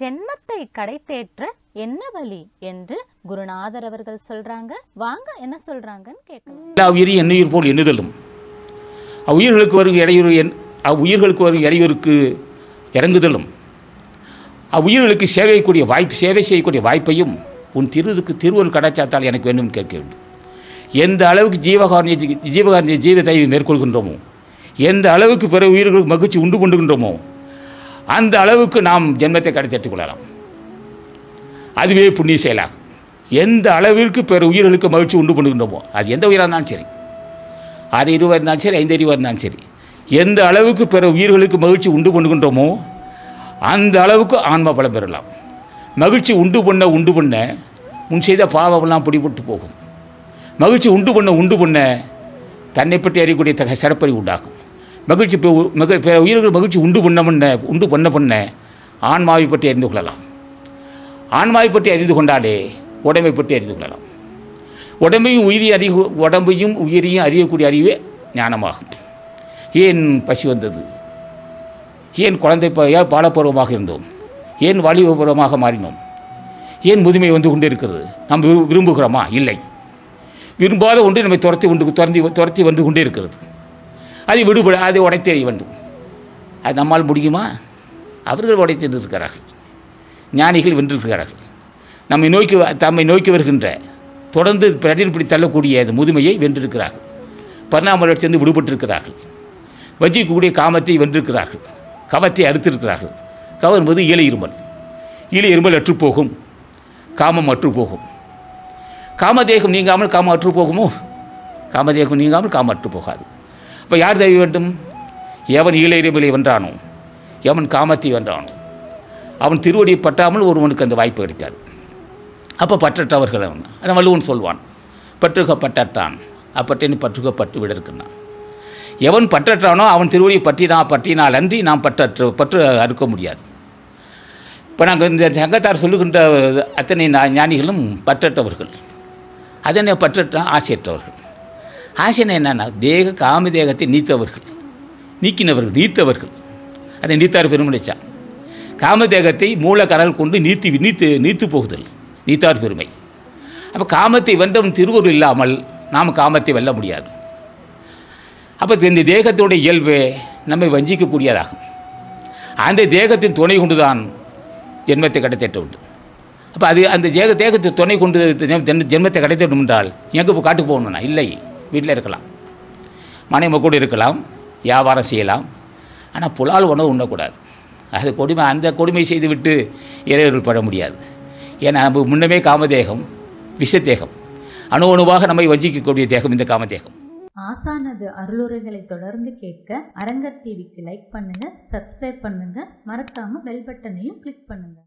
ஜென்மத்தை கடைத்தேற்ற என்ன வழி என்று குருநாதர் அவர்கள் சொல்றாங்க. வாங்க என்ன சொல்றாங்கன்னு கேட்கலாம். எல்லா உயிரையும் எண்ணுயிர் போல் எண்ணுதலும். அவ்வுயிர்களுக்கு வரும் இடையூறு என் அவ்வுயிர்களுக்கு வரும் இடையூறுக்கு இறங்குதலும். அவ்வுயிர்களுக்கு சேவைக்கூடிய வாய்ப்பு சேவை செய்யக்கூடிய வாய்ப்பையும் உன் திருவுக்கு திருவொரு கடைச்சாத்தால் எனக்கு வேண்டும் கேட்க வேண்டும். எந்த அளவுக்கு ஜீவகாரணிய ஜீவகாரணிய ஜீவத்தை மேற்கொள்கின்றோமோ எந்த அளவுக்கு பிற உயிர்களுக்கு மகிழ்ச்சி உண்டு கொண்டுகின்றோமோ அந்த அளவுக்கு நாம் ஜென்மத்தை கடத்தேற்றுக் கொள்ளலாம். அதுவே புண்ணிய செயலாகும். எந்த அளவிற்கு பிற உயிர்களுக்கு மகிழ்ச்சி உண்டு பண்ணுகின்றோமோ அது எந்த உயிராக இருந்தாலும் சரி ஆறு இருவாக இருந்தாலும் சரி ஐந்து அறிவாக இருந்தாலும் சரி எந்த அளவுக்கு பிற உயிர்களுக்கு மகிழ்ச்சி உண்டு பண்ணுகின்றோமோ அந்த அளவுக்கு ஆன்ம பலம் பெறலாம். மகிழ்ச்சி உண்டு பண்ண உண்டு பண்ண முன் செய்த பாவமெல்லாம் பிடிபட்டு போகும். மகிழ்ச்சி உண்டு பண்ண உண்டு பண்ண தன்னை பற்றி அறியக்கூடிய தக சிறப்பறி உண்டாகும். மகிழ்ச்சி மிக பிற உயிர்கள் மகிழ்ச்சி உண்டு பண்ண பண்ண உண்டு பண்ண பண்ண ஆன்மாவை பற்றி அறிந்து கொள்ளலாம். ஆன்மாவை பற்றி அறிந்து கொண்டாலே உடம்பை பற்றி அறிந்து கொள்ளலாம். உடம்பையும் உயிரி அறி உடம்பையும் உயிரையும் அறியக்கூடிய அறிவே ஞானமாகும். ஏன் பசி வந்தது? ஏன் குழந்தை ஏன் பாலப்பருவமாக இருந்தோம்? ஏன் வாலிப பருவமாக மாறினோம்? ஏன் முதுமை வந்து கொண்டிருக்கிறது நாம் விரு- விரும்புகிறோமா? இல்லை. விரும்பாத ஒன்று நம்மை துரத்தி கொண்டு துரந்தி துரத்தி வந்து கொண்டே இருக்கிறது. அதை விடுபட அதை உடைத்தெறிய வேண்டும். அது நம்மால் முடியுமா? அவர்கள் உடைத்திருக்கிறார்கள் ஞானிகள் வென்றிருக்கிறார்கள். நம்மை நோக்கி வ- தம்மை நோக்கி வருகின்ற தொடர்ந்து பிரதிபடி தள்ளக்கூடிய அது முதுமையை வென்றிருக்கிறார்கள். பரிணாமலர்ச்சிருந்து விடுபட்டிருக்கிறார்கள். வஞ்சிக்கக்கூடிய காமத்தை வென்றிருக்கிறார்கள். கவத்தை அறுத்திருக்கிறார்கள். கவம் என்பது இலை இருமல். இலை இருமல் அற்றுப்போகும். காமம் அற்றுப்போகும். காமதேகம் நீங்காமல் காமம் அற்று போகுமோ காமதேகம் நீங்காமல் காமம் அற்று இப்போ யார் தெய்வ வேண்டும்? எவன் ஈழ வென்றானோ எவன் காமத்தை வென்றானோ அவன் திருவடியை பட்டாமல் ஒருவனுக்கு அந்த வாய்ப்பு கிடைக்காது. அப்போ பற்றற்றவர்கள் அவன். அதை வள்ளுவன் சொல்வான் பற்றுக அப்பட்டேன்னு பற்றுகப்பட்டு பட்டு எவன் பற்றற்றானோ அவன் திருவடியை பற்றி நான் பற்றினால் அன்றி நாம் பற்றற்ற பற்று அறுக்க முடியாது. இப்போ நாங்கள் இந்த சங்கத்தார் சொல்லுகின்ற அத்தனை ஞானிகளும் பற்றற்றவர்கள். அதனை பற்றற்ற ஆசையற்றவர்கள். ஆசைன்னா என்னென்னா தேக காம தேகத்தை நீத்தவர்கள். நீக்கினவர்கள் நீத்தவர்கள். அதை நீத்தார் பெருமடிச்சா காமதேகத்தை மூலக்கடல் கொண்டு நீத்தி நீத்து நீத்து போகுதல். நீத்தார் பெருமை. அப்போ காமத்தை வென்றவன் திருவருள் இல்லாமல் நாம் காமத்தை வெல்ல முடியாது. அப்போ இந்த தேகத்தோடைய இயல்பு நம்மை வஞ்சிக்கக்கூடியதாகும். அந்த தேகத்தின் துணை கொண்டு தான் ஜென்மத்தை கிடைத்திட்ட உண்டு அப்போ அது அந்த தேக தேகத்தை துணை கொண்டு ஜென்மத்தை கிடைத்திடும் என்றால் எங்கே இப்போ காட்டுக்கு போகணும்னா? இல்லை. வீட்டில் இருக்கலாம். மனைவி கூட இருக்கலாம் வியாபாரம் செய்யலாம். ஆனால் புலால் உணவு உண்ணக்கூடாது. அது கொடுமை அந்த கொடுமை செய்துவிட்டு இறைவர்கள் பட முடியாது. ஏன்னா நம்ம முன்னமே காமதேகம் விஷத்தேகம். அணு அணுவாக நம்மை வஞ்சிக்கக்கூடிய தேகம் இந்த காமதேகம். ஆசானது அருளுரைகளை தொடர்ந்து கேட்க அரங்கர் டிவிக்கு லைக் பண்ணுங்க சப்ஸ்கிரைப் பண்ணுங்க. மறக்காம பெல் பட்டனையும் கிளிக் பண்ணுங்க.